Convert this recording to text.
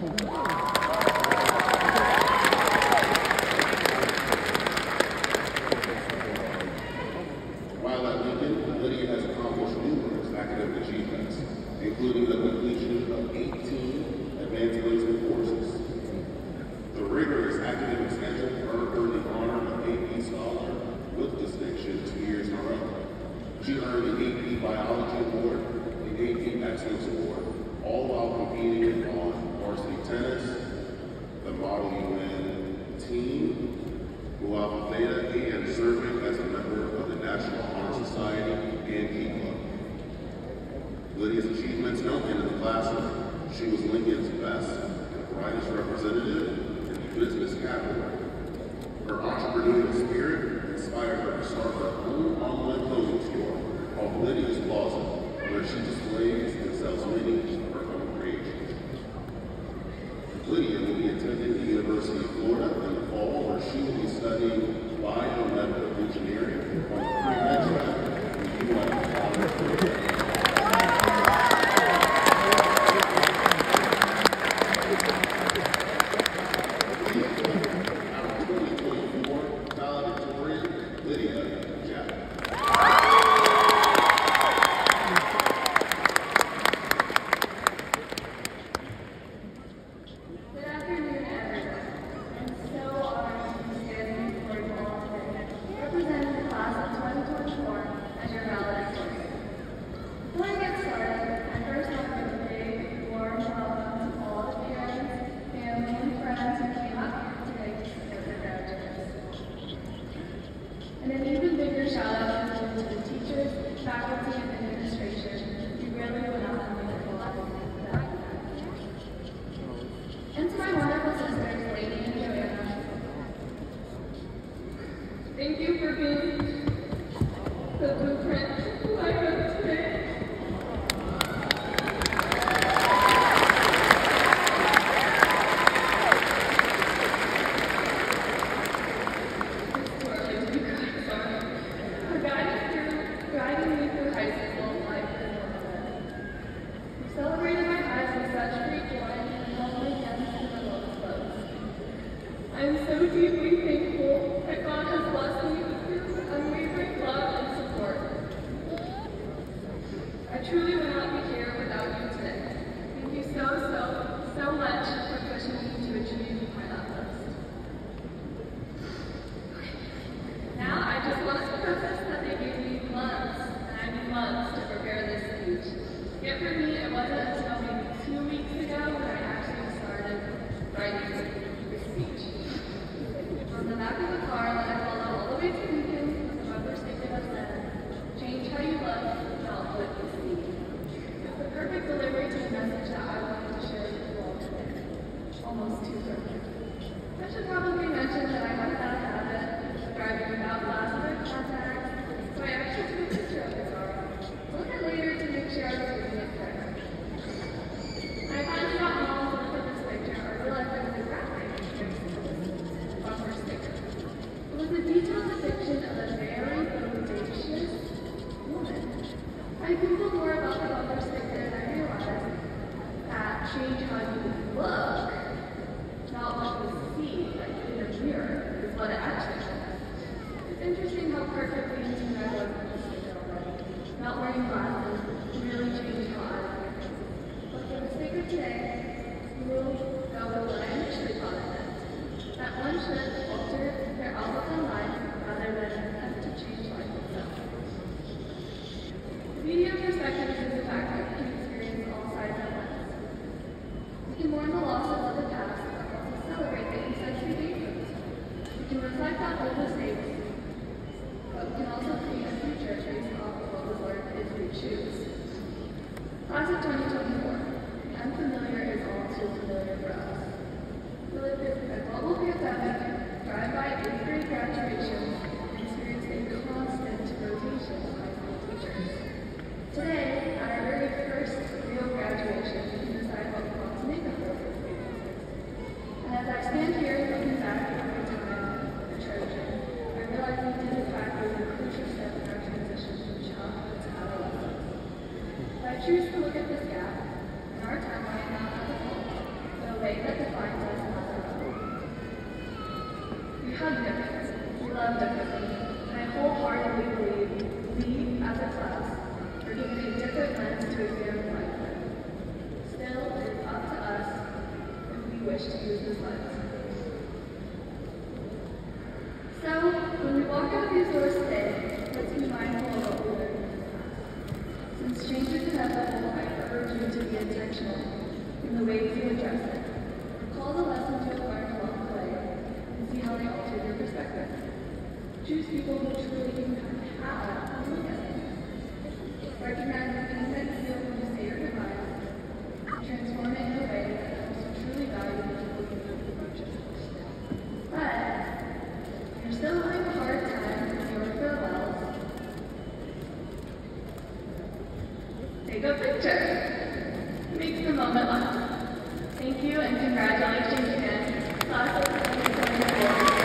While at Lincoln, Lydia has accomplished numerous academic achievements, including the completion of 18 advanced placement courses. The rigorous academic schedule earned her the honor of AP Scholar with distinction two years in a row. She earned the AP Biology Award, the AP Excellence Award, all while competing in on varsity tennis, the Model UN team, Mu Alpha Theta, and serving as a member of the National Honor Society and Key Club. Lydia's achievements don't end in the classroom. She was Lincoln's best and brightest representative in the business category. Her entrepreneurial spirit inspired her to start her own online clothing store called Lydia's Closet, where she displays and sells many of her own creations. Lydia will be attending the University of Florida in the fall, where she will be studying biomedical engineering. Our 2024 valedictorian, Lydia Jack. Good afternoon, everyone. I'm so honored to be standing before you all today, representing the class of 2024 as your valedictorian. Before I get started, I first want to give a big, warm welcome to all the parents, family, and friends who came out here today to support their graduates. And an even bigger shout out goes to the teachers, faculty, and administration. You really went out and made it a lot of that. And to my wonderful sisters, Lady and Joanna. Thank you for being the blueprint who I am today. For guiding through, guiding me through high school life and womanhood. You celebrated my highs with such great joy and held my hands to my lowest lows. I am so deeply thankful that God has blessed me with your unwavering love and support. I truly would not be here without you today. Thank you so, so, so much for pushing me to achieve my utmost. Now, I just want to preface that they gave me months, and I mean months, to prepare this speech. Yet for me, it wasn't until maybe two weeks ago when I actually started writing this speech. On the back of the car that I followed all the way to Lincoln was a bumper sticker that said, change how you look, not what you see. It's the perfect delivery to the message that I wanted to share with you all today. Almost too perfect. I should probably mention that I have had a habit of driving without glasses or contacts, so I actually took a picture of the car. Look at later to make sure I was doing it correct. When I finally got home to look at this picture, I realized there was a graphic next to this bumper sticker. It was a detailed depiction of a very bodacious woman. I googled more about the bumper sticker and I realized change how you look not what we see, like in the mirror, is what it actually says. It's interesting how perfectly I was with this. Not wearing glasses really changed how I look. But for the sticker today, we will go with what I initially thought it meant. That one should alter their outlook on life rather than attempt to change life itself. Beauty perspective reflect on what was raised, but we can also create a future based off of what the Lord is we choose. Class of 2024, unfamiliar is all too familiar for us. Choose to look at this gap in our timeline not as a whole, the way that defines us as a whole. We have differences. We love differences. Class. Since change is inevitable, I urge you to be intentional in the ways you address it. Recall the lessons you have learned along the way and see how they altered your perspective. Choose people who truly impact how you look at things. Recognize the things that you feel when you say your goodbyes and transform it in a way that helps you truly value the people you know in the future. But you're still having a hard time with your farewells. Take a picture. Makes the moment last. Thank you and congratulations again. Class of 2024.